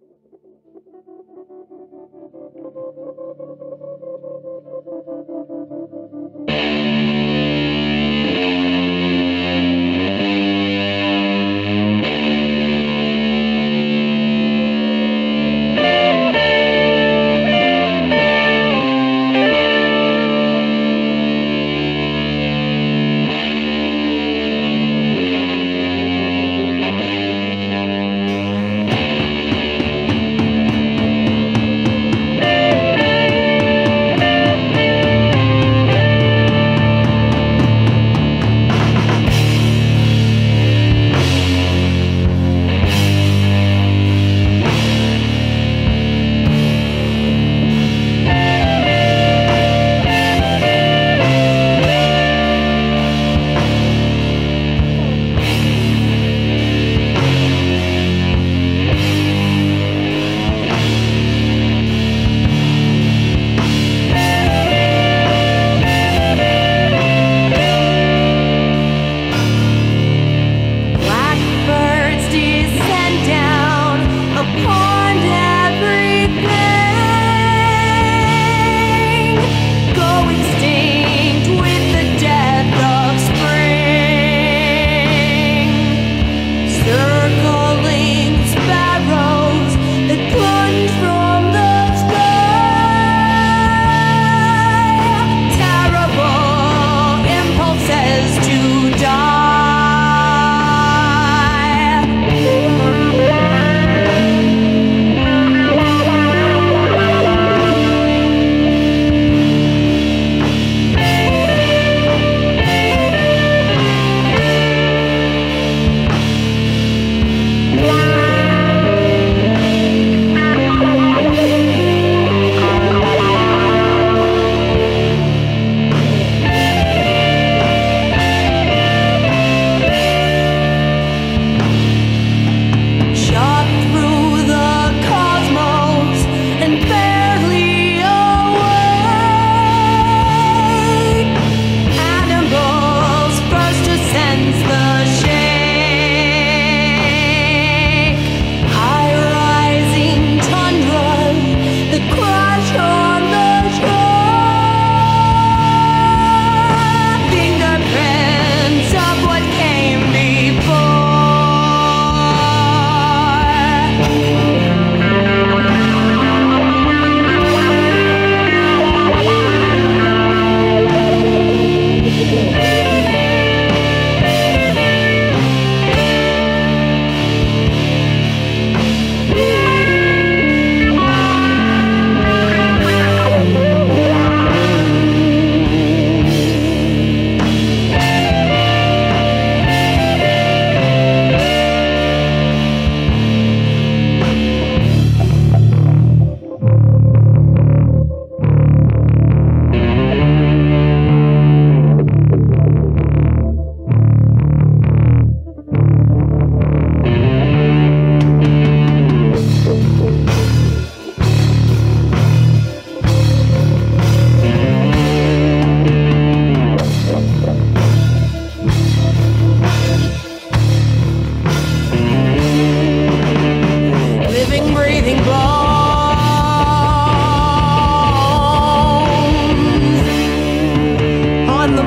Thank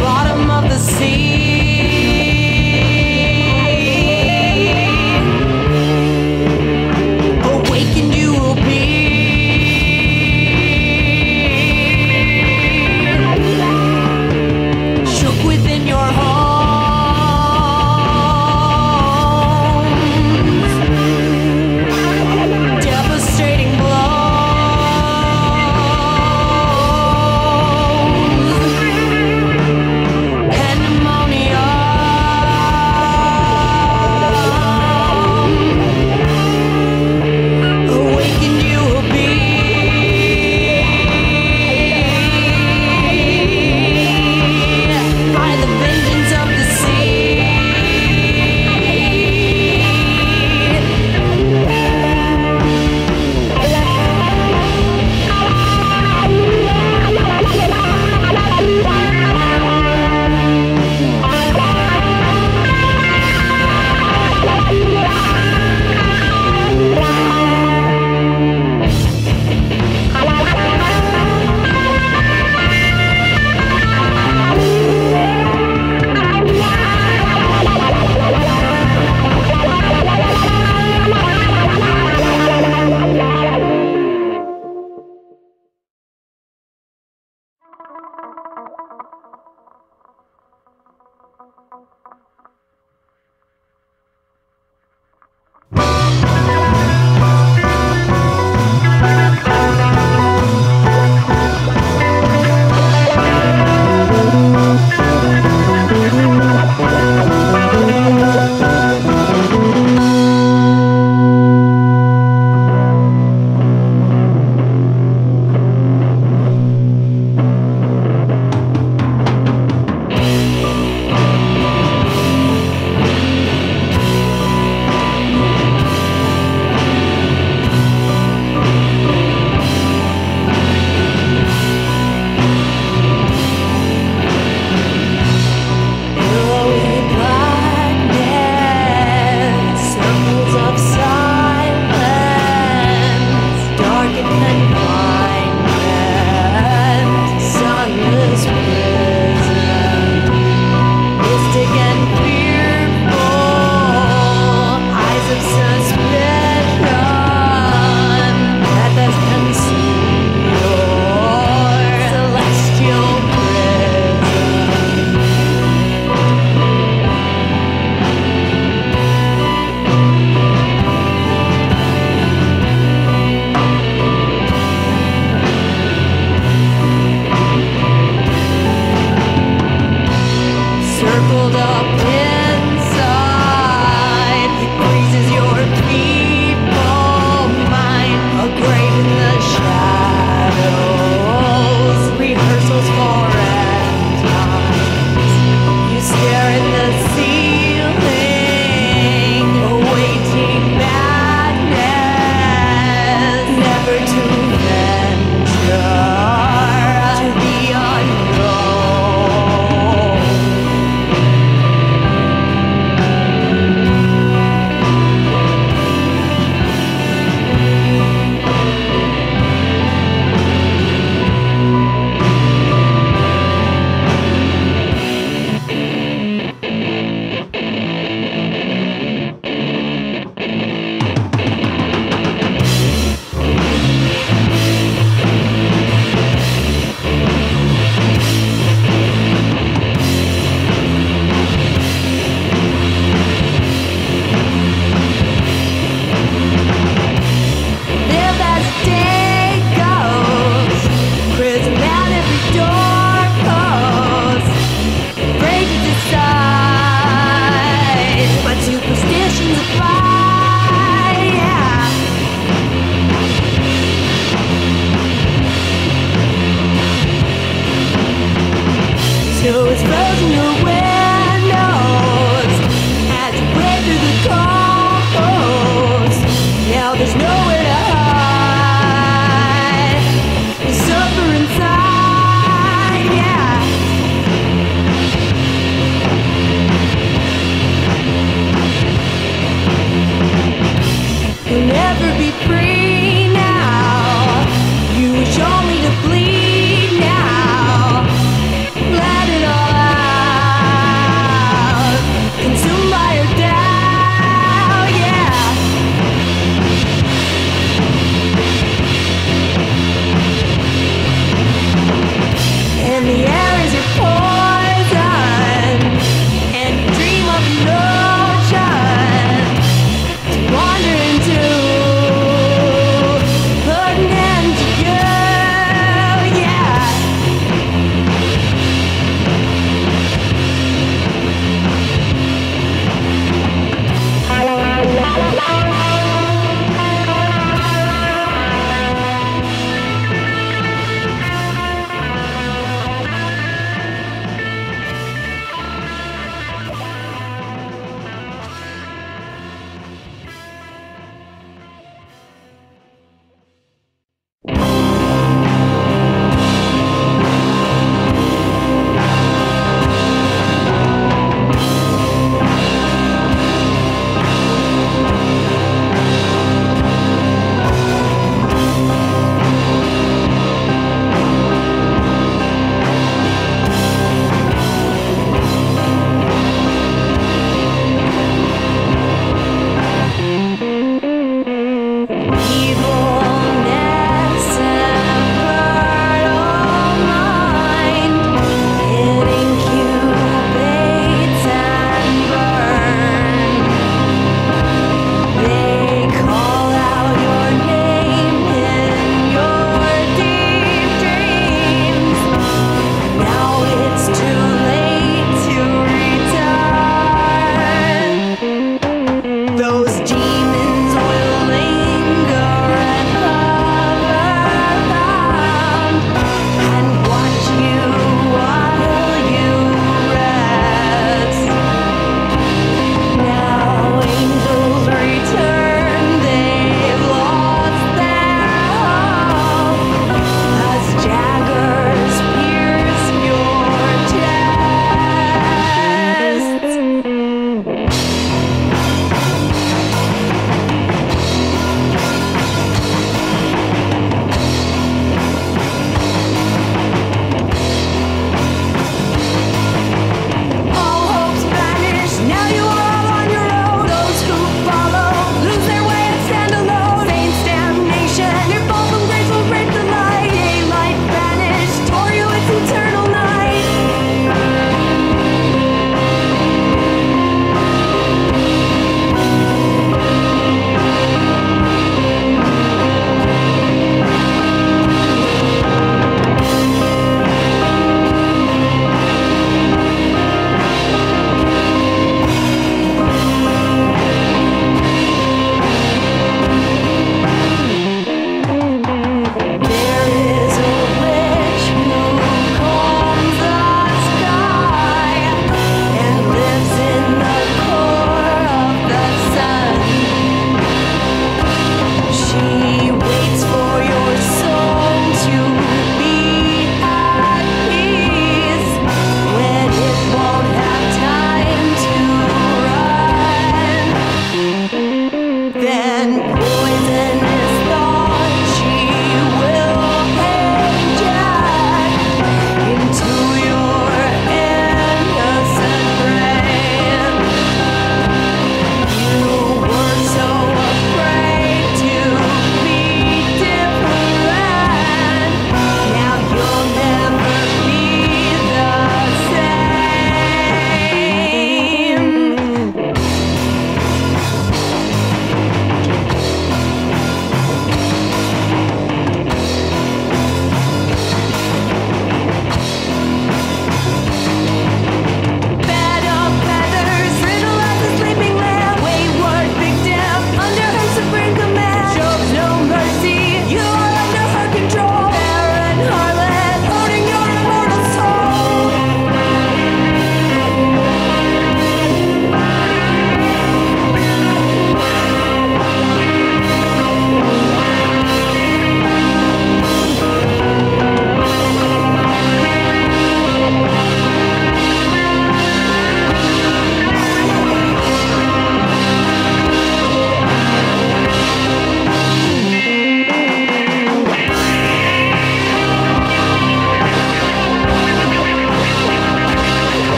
bottom.